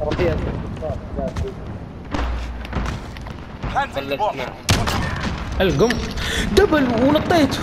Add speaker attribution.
Speaker 1: ترى فيها
Speaker 2: القم. دبل ونطيت